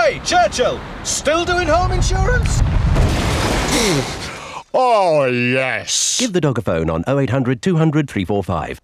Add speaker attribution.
Speaker 1: Oi, Churchill! Still doing home insurance?
Speaker 2: Oh, yes.
Speaker 3: Give the dog a phone on 0800 200 345.